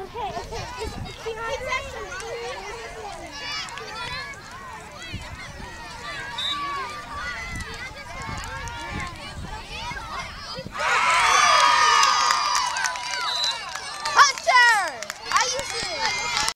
Okay, okay.